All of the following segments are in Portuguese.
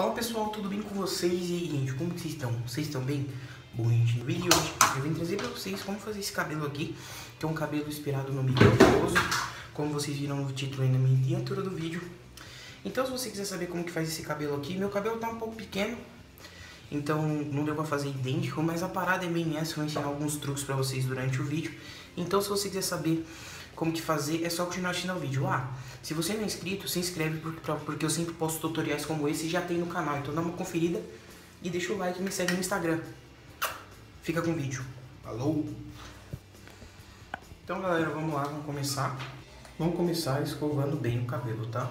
Fala pessoal, tudo bem com vocês? E gente, como vocês estão? Vocês estão bem? Bom, gente, no vídeo de hoje eu vim trazer pra vocês como fazer esse cabelo aqui, que é um cabelo inspirado no Miguel Veloso, como vocês viram no título e na miniatura do vídeo. Então, se você quiser saber como que faz esse cabelo aqui, meu cabelo tá um pouco pequeno, então não deu pra fazer idêntico, mas a parada é bem essa, eu vou ensinar alguns truques pra vocês durante o vídeo. Então, se você quiser saber como que fazer, é só continuar assistindo o vídeo. Ah, se você não é inscrito, se inscreve porque eu sempre posto tutoriais como esse e já tem no canal. Então dá uma conferida e deixa o like e me segue no Instagram. Fica com o vídeo. Falou! Então galera, vamos lá, vamos começar. Vamos começar escovando bem o cabelo, tá?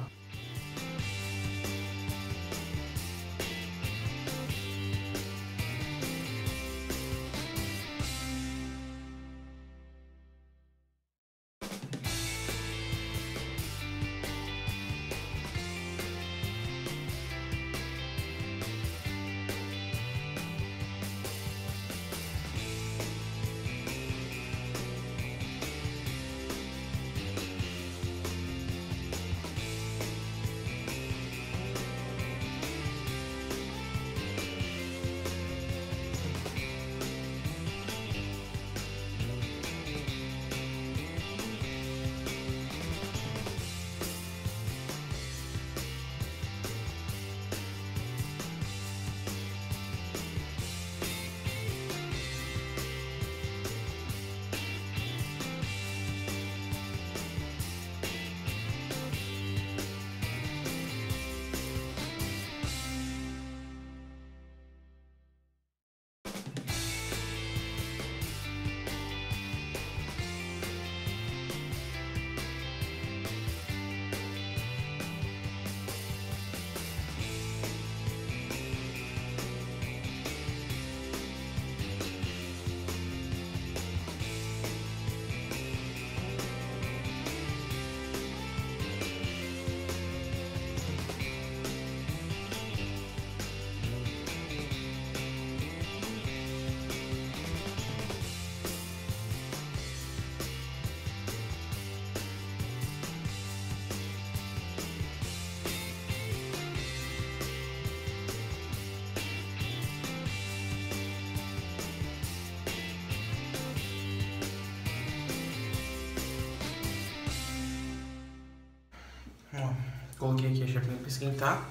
Coloquei aqui a chapinha para esquentar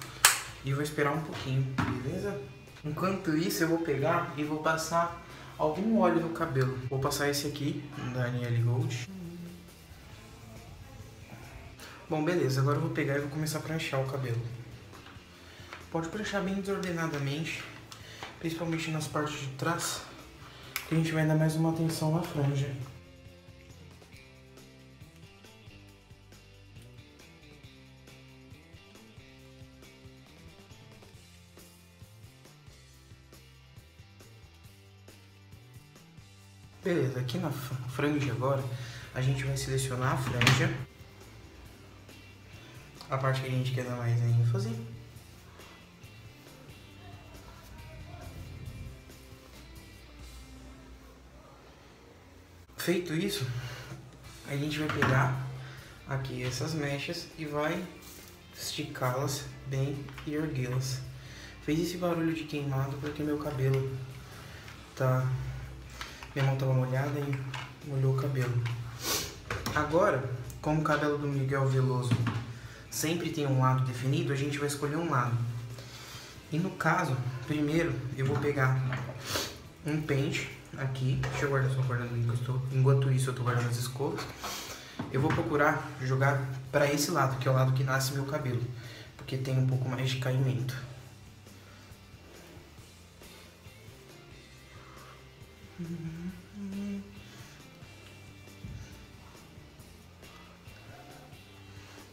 e vou esperar um pouquinho, beleza? Enquanto isso, eu vou pegar e vou passar algum óleo no cabelo. Vou passar esse aqui, da Aniele Gold. Bom, beleza. Agora eu vou pegar e vou começar a pranchar o cabelo. Pode pranchar bem desordenadamente, principalmente nas partes de trás, que a gente vai dar mais uma atenção na franja. Beleza, aqui na franja agora, a gente vai selecionar a franja. A parte que a gente quer dar mais ênfase. Feito isso, a gente vai pegar aqui essas mechas e vai esticá-las bem e erguê-las. Fez esse barulho de queimado porque meu cabelo tá minha mão estava molhada e molhou o cabelo. Agora, como o cabelo do Miguel Veloso sempre tem um lado definido, a gente vai escolher um lado. E no caso, primeiro eu vou pegar um pente aqui, deixa eu guardar só guardando estou, enquanto isso eu estou guardando as escovas. Eu vou procurar jogar para esse lado, que é o lado que nasce meu cabelo, porque tem um pouco mais de caimento.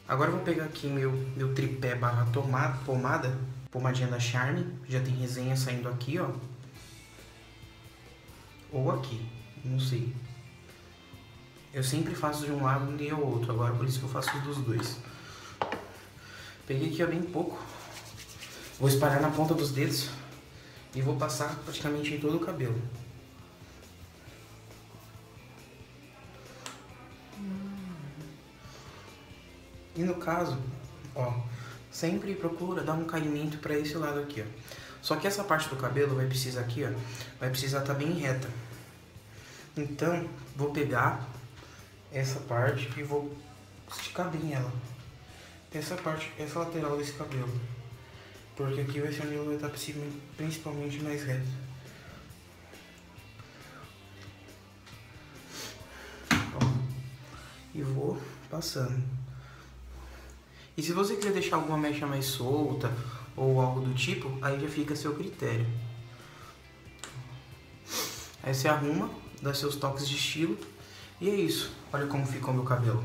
Agora eu vou pegar aqui meu, meu tripé barra tomada, pomada, pomadinha da Charme, já tem resenha saindo aqui, ó. Ou aqui, não sei. Eu sempre faço de um lado e ao outro, agora por isso que eu faço dos dois. Peguei aqui ó, bem pouco. Vou espalhar na ponta dos dedos e vou passar praticamente em todo o cabelo. E no caso, ó, sempre procura dar um caimento para esse lado aqui, ó. Só que essa parte do cabelo vai precisar aqui, ó, vai precisar estar tá bem reta. Então, vou pegar essa parte e vou esticar bem ela. Essa parte, essa lateral desse cabelo. Porque aqui vai ser onde ela vai estar principalmente mais reto. E vou passando. E se você quiser deixar alguma mecha mais solta ou algo do tipo, aí já fica a seu critério. Aí você arruma, dá seus toques de estilo e é isso. Olha como ficou meu cabelo.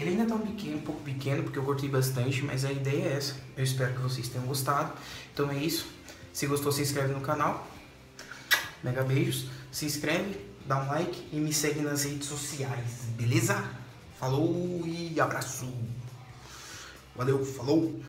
Ele ainda tá um, pequeno, um pouco pequeno, porque eu cortei bastante, mas a ideia é essa. Eu espero que vocês tenham gostado. Então é isso. Se gostou, se inscreve no canal. Mega beijos. Se inscreve, dá um like e me segue nas redes sociais, beleza? Falou e abraço. Valeu, falou.